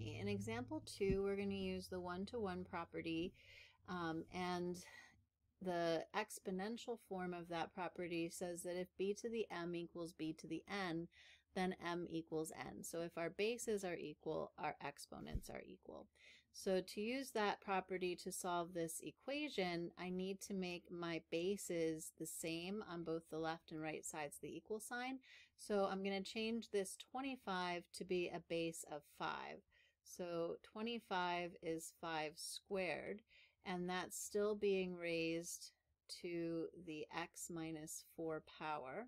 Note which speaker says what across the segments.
Speaker 1: In example two, we're going to use the one-to-one property um, and the exponential form of that property says that if b to the m equals b to the n, then m equals n. So if our bases are equal, our exponents are equal. So to use that property to solve this equation, I need to make my bases the same on both the left and right sides of the equal sign. So I'm going to change this 25 to be a base of 5. So 25 is 5 squared, and that's still being raised to the x minus 4 power.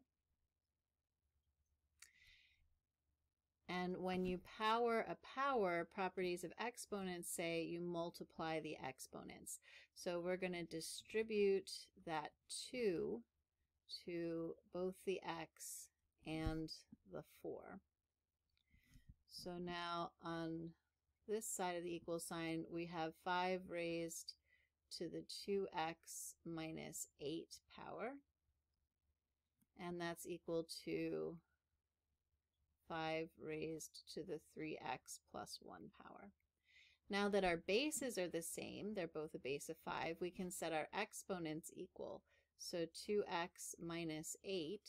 Speaker 1: And when you power a power, properties of exponents say you multiply the exponents. So we're going to distribute that 2 to both the x and the 4. So now on this side of the equal sign, we have 5 raised to the 2x minus 8 power. And that's equal to 5 raised to the 3x plus 1 power. Now that our bases are the same, they're both a base of 5, we can set our exponents equal. So 2x minus 8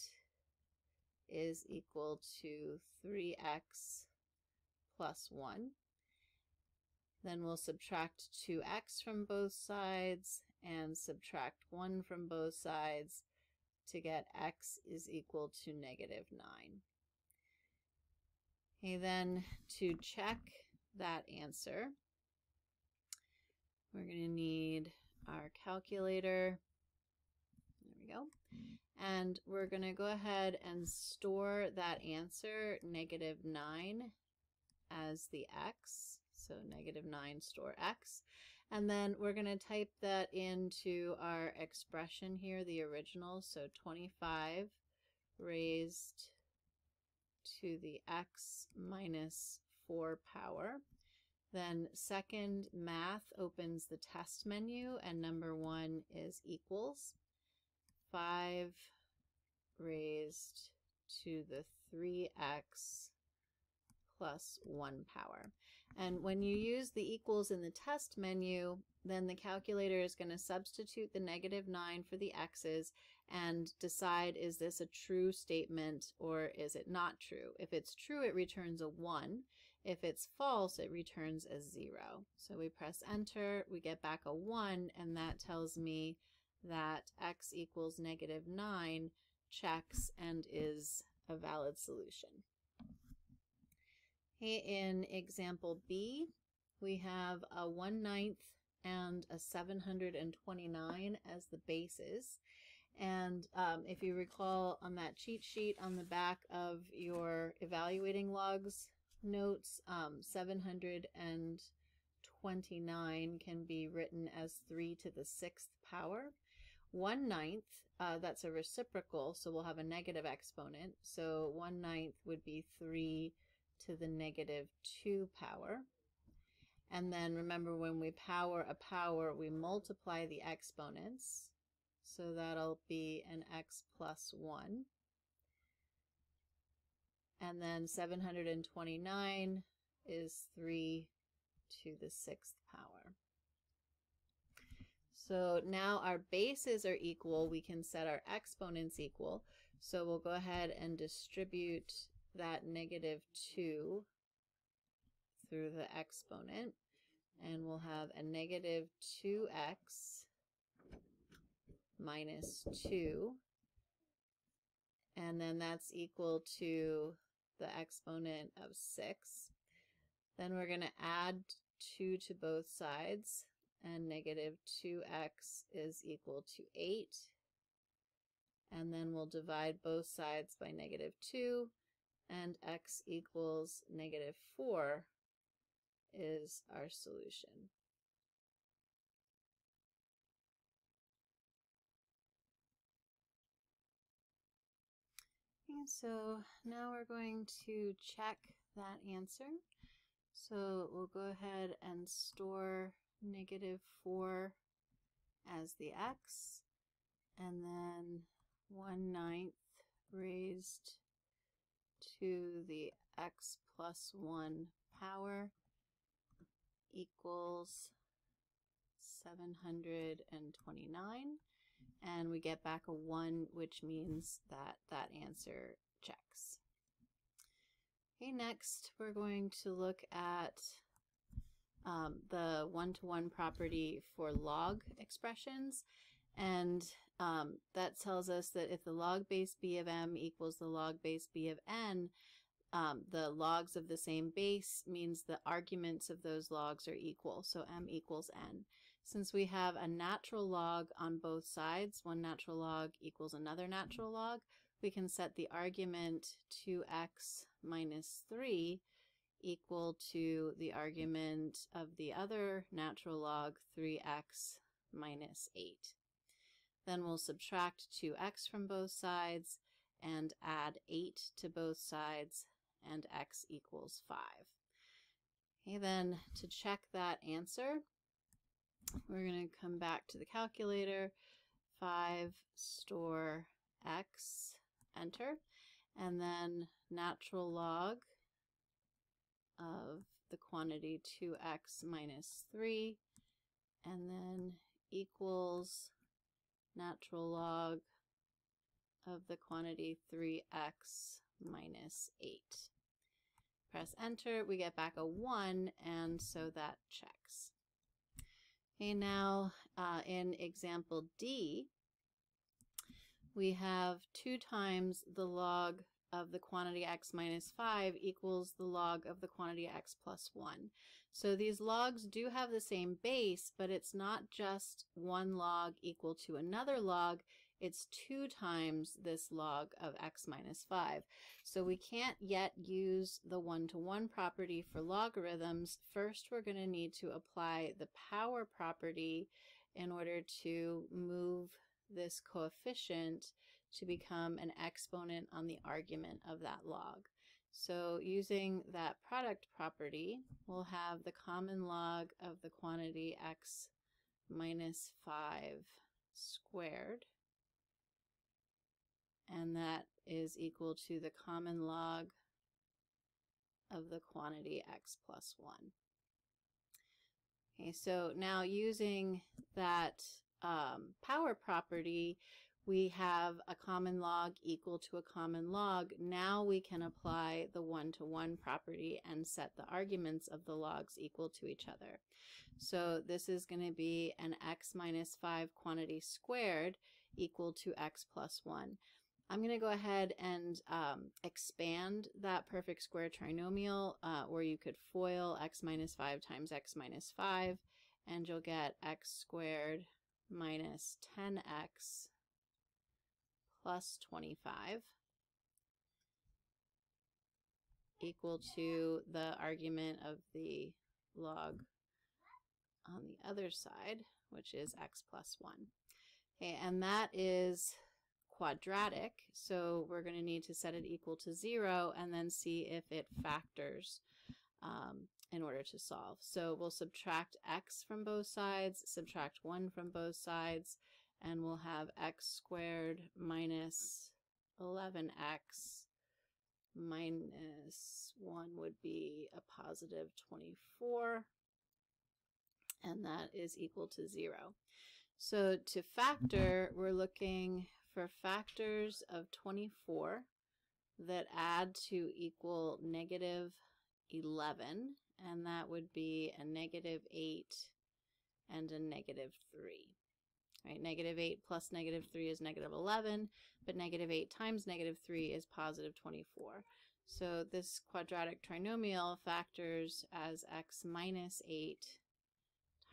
Speaker 1: is equal to 3x plus 1. Then we'll subtract 2x from both sides and subtract 1 from both sides to get x is equal to negative 9. Okay, then to check that answer, we're going to need our calculator. There we go. And we're going to go ahead and store that answer, negative 9, as the x. So negative 9 store x. And then we're going to type that into our expression here, the original. So 25 raised to the x minus 4 power. Then second math opens the test menu and number one is equals 5 raised to the 3x plus 1 power. And when you use the equals in the test menu, then the calculator is going to substitute the negative 9 for the x's and decide is this a true statement or is it not true. If it's true, it returns a 1. If it's false, it returns a 0. So we press enter, we get back a 1, and that tells me that x equals negative 9 checks and is a valid solution. Okay, in example B, we have a 1 ninth and a 729 as the bases. And um, if you recall on that cheat sheet on the back of your evaluating logs notes, um, 729 can be written as 3 to the 6th power. 1 ninth, uh, that's a reciprocal, so we'll have a negative exponent. So 1 ninth would be 3 to the negative 2 power. And then remember when we power a power, we multiply the exponents. So that'll be an x plus 1. And then 729 is 3 to the 6th power. So now our bases are equal. We can set our exponents equal. So we'll go ahead and distribute that negative 2 through the exponent. And we'll have a negative 2x minus 2. And then that's equal to the exponent of 6. Then we're going to add 2 to both sides, and negative 2x is equal to 8. And then we'll divide both sides by negative 2, and x equals negative 4 is our solution. And so now we're going to check that answer. So we'll go ahead and store negative 4 as the x, and then 1 ninth raised to the x plus 1 power equals 729 and we get back a 1 which means that that answer checks. Okay, next we're going to look at um, the one-to-one -one property for log expressions and um, that tells us that if the log base b of m equals the log base b of n um, the logs of the same base means the arguments of those logs are equal, so m equals n. Since we have a natural log on both sides, one natural log equals another natural log, we can set the argument 2x minus 3 equal to the argument of the other natural log 3x minus 8. Then we'll subtract 2x from both sides and add 8 to both sides and x equals 5. Okay, then to check that answer, we're going to come back to the calculator, 5 store x, enter, and then natural log of the quantity 2x minus 3, and then equals natural log of the quantity 3x minus 8. Press enter, we get back a 1, and so that checks. Okay, now uh, in example D, we have 2 times the log of the quantity x minus 5 equals the log of the quantity x plus 1. So these logs do have the same base, but it's not just one log equal to another log, it's 2 times this log of x minus 5. So we can't yet use the one-to-one -one property for logarithms. First, we're going to need to apply the power property in order to move this coefficient to become an exponent on the argument of that log. So using that product property, we'll have the common log of the quantity x minus 5 squared and that is equal to the common log of the quantity x plus 1. Okay, so now using that um, power property, we have a common log equal to a common log. Now we can apply the one-to-one -one property and set the arguments of the logs equal to each other. So this is going to be an x minus 5 quantity squared equal to x plus 1. I'm going to go ahead and um, expand that perfect square trinomial uh, where you could FOIL x minus 5 times x minus 5 and you'll get x squared minus 10x plus 25 equal to the argument of the log on the other side, which is x plus 1. Okay, and that is quadratic, so we're going to need to set it equal to 0 and then see if it factors um, in order to solve. So we'll subtract x from both sides, subtract 1 from both sides, and we'll have x squared minus 11x minus 1 would be a positive 24, and that is equal to 0. So to factor, we're looking for factors of 24 that add to equal negative 11, and that would be a negative 8 and a negative 3. Right, negative 8 plus negative 3 is negative 11, but negative 8 times negative 3 is positive 24. So this quadratic trinomial factors as x minus 8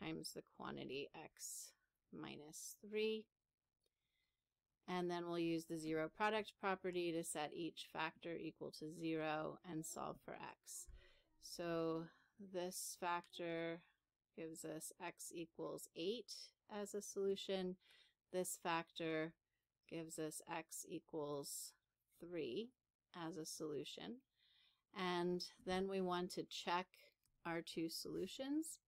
Speaker 1: times the quantity x minus 3 and then we'll use the zero product property to set each factor equal to zero and solve for x. So this factor gives us x equals 8 as a solution. This factor gives us x equals 3 as a solution. And then we want to check our two solutions.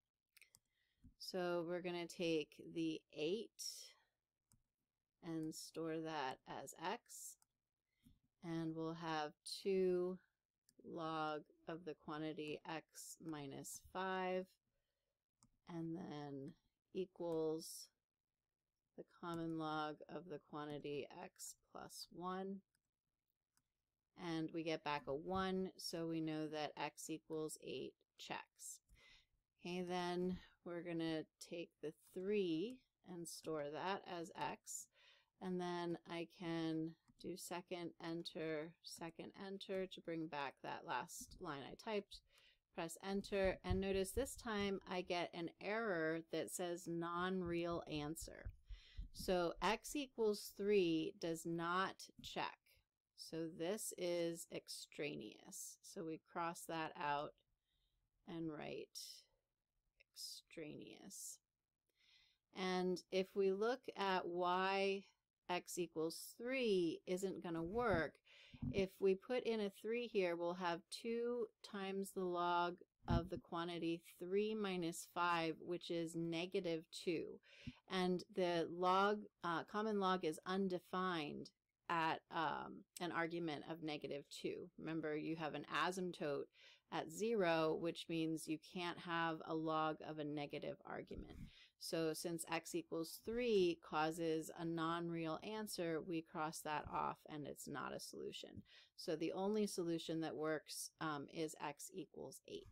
Speaker 1: So we're going to take the 8 and store that as x. And we'll have 2 log of the quantity x minus 5 and then equals the common log of the quantity x plus 1. And we get back a 1, so we know that x equals 8 checks. Okay, then we're going to take the 3 and store that as x. And then I can do second enter, second enter to bring back that last line I typed. Press enter, and notice this time I get an error that says non-real answer. So x equals 3 does not check. So this is extraneous. So we cross that out and write extraneous. And if we look at why x equals 3 isn't going to work, if we put in a 3 here, we'll have 2 times the log of the quantity 3 minus 5, which is negative 2. And the log, uh, common log is undefined at um, an argument of negative 2. Remember, you have an asymptote at 0, which means you can't have a log of a negative argument. So since x equals 3 causes a non-real answer, we cross that off and it's not a solution. So the only solution that works um, is x equals 8.